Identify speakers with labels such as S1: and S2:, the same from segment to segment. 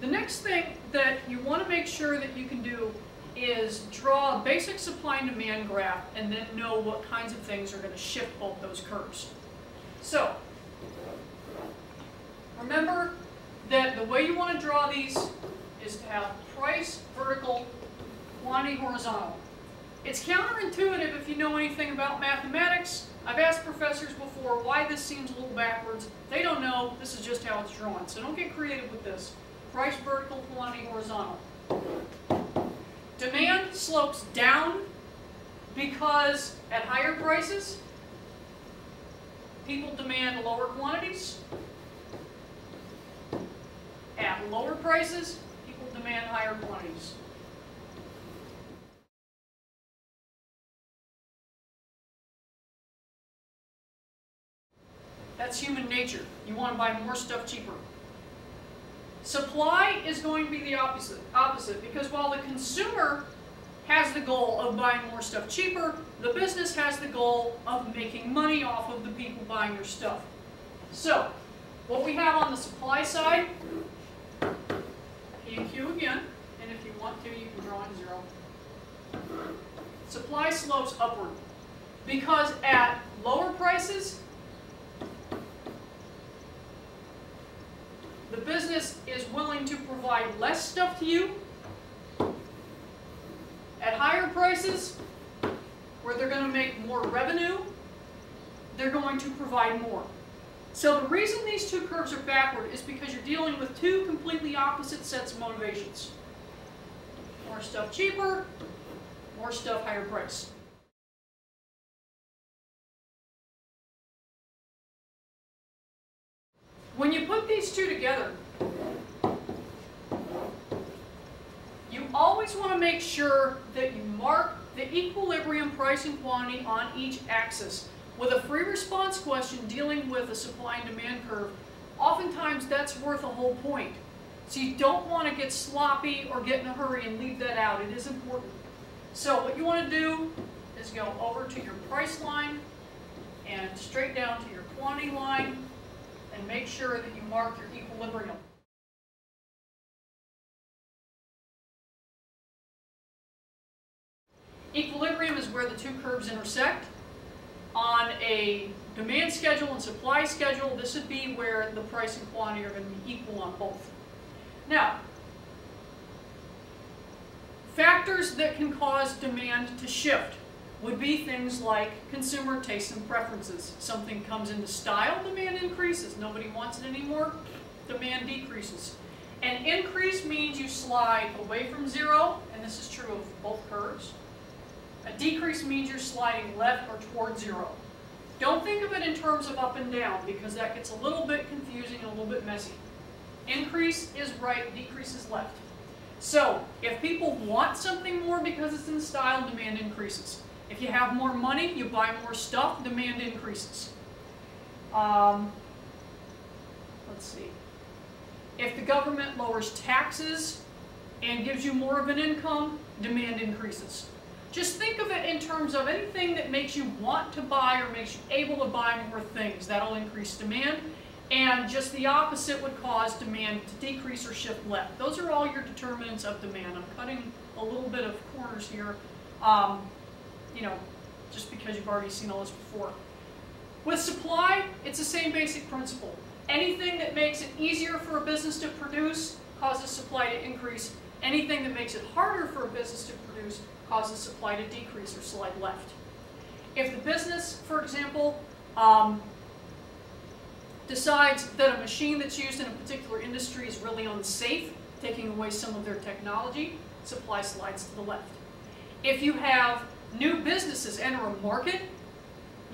S1: The next thing that you want to make sure that you can do is draw a basic supply and demand graph and then know what kinds of things are going to shift both those curves. So, remember that the way you want to draw these is to have price vertical, quantity horizontal. It's counterintuitive if you know anything about mathematics. I've asked professors before why this seems a little backwards. They don't know. This is just how it's drawn. So don't get creative with this. Price vertical, quantity horizontal. Demand slopes down because at higher prices, people demand lower quantities. At lower prices, people demand higher quantities. That's human nature. You want to buy more stuff cheaper. Supply is going to be the opposite, opposite because while the consumer has the goal of buying more stuff cheaper, the business has the goal of making money off of the people buying your stuff. So, what we have on the supply side, P and Q again, and if you want to, you can draw in zero. Supply slopes upward because at lower prices, business is willing to provide less stuff to you at higher prices, where they're going to make more revenue, they're going to provide more. So the reason these two curves are backward is because you're dealing with two completely opposite sets of motivations. More stuff cheaper, more stuff higher price. When you put these two together, you always want to make sure that you mark the equilibrium price and quantity on each axis. With a free response question dealing with a supply and demand curve, oftentimes that's worth a whole point. So you don't want to get sloppy or get in a hurry and leave that out. It is important. So what you want to do is go over to your price line and straight down to your quantity line and make sure that you mark your equilibrium. Equilibrium is where the two curves intersect. On a demand schedule and supply schedule, this would be where the price and quantity are going to be equal on both. Now, factors that can cause demand to shift would be things like consumer tastes and preferences. Something comes into style, demand increases. Nobody wants it anymore, demand decreases. An increase means you slide away from zero, and this is true of both curves. A decrease means you're sliding left or toward zero. Don't think of it in terms of up and down because that gets a little bit confusing and a little bit messy. Increase is right, decrease is left. So, if people want something more because it's in style, demand increases. If you have more money, you buy more stuff, demand increases. Um, let's see. If the government lowers taxes and gives you more of an income, demand increases. Just think of it in terms of anything that makes you want to buy or makes you able to buy more things. That'll increase demand. And just the opposite would cause demand to decrease or shift left. Those are all your determinants of demand. I'm cutting a little bit of corners here. Um, you know, just because you've already seen all this before. With supply, it's the same basic principle. Anything that makes it easier for a business to produce causes supply to increase. Anything that makes it harder for a business to produce causes supply to decrease or slide left. If the business, for example, um, decides that a machine that's used in a particular industry is really unsafe, taking away some of their technology, supply slides to the left. If you have new businesses enter a market,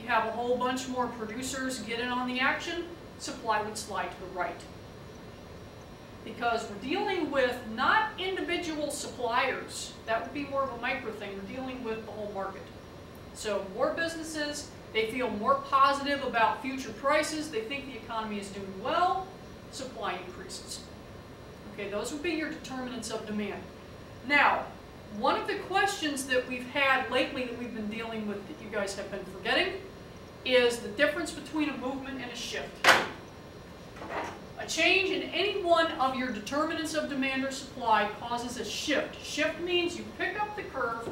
S1: you have a whole bunch more producers get in on the action, supply would slide to the right. Because we're dealing with not individual suppliers, that would be more of a micro thing, we're dealing with the whole market. So more businesses, they feel more positive about future prices, they think the economy is doing well, supply increases. Okay, those would be your determinants of demand. Now, one of the questions that we've had lately that we've been dealing with that you guys have been forgetting is the difference between a movement and a shift. A change in any one of your determinants of demand or supply causes a shift. Shift means you pick up the curve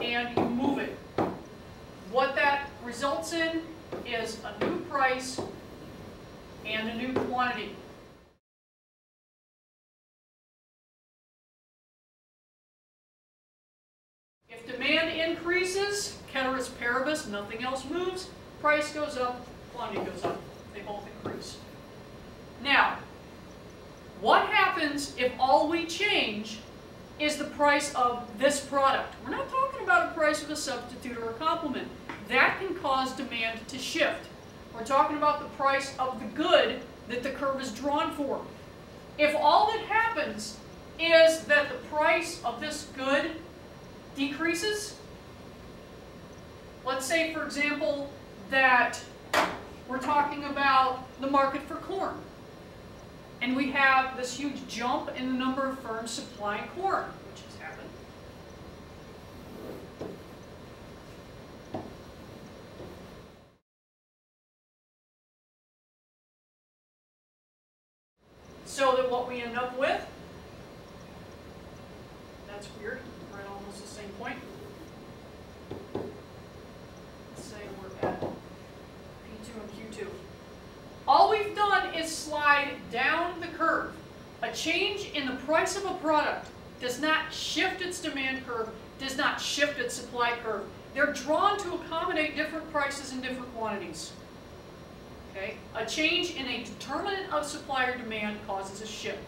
S1: and you move it. What that results in is a new price and a new quantity. If demand increases, ceteris paribus, nothing else moves, price goes up, quantity goes up. They both increase. Now, what happens if all we change is the price of this product? We're not talking about a price of a substitute or a complement. That can cause demand to shift. We're talking about the price of the good that the curve is drawn for. If all that happens is that the price of this good decreases, let's say, for example, that we're talking about the market for corn. And we have this huge jump in the number of firms supplying corn, which has happened. So that what we end up with, that's weird, the same point. Let's say we're at P2 and Q2. All we've done is slide down the curve. A change in the price of a product does not shift its demand curve, does not shift its supply curve. They're drawn to accommodate different prices and different quantities. Okay? A change in a determinant of supply or demand causes a shift.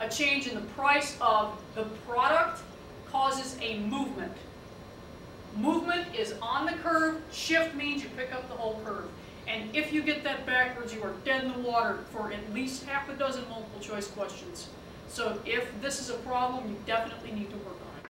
S1: A change in the price of the product causes a movement. Movement is on the curve, shift means you pick up the whole curve. And if you get that backwards, you are dead in the water for at least half a dozen multiple choice questions. So if this is a problem, you definitely need to work on it.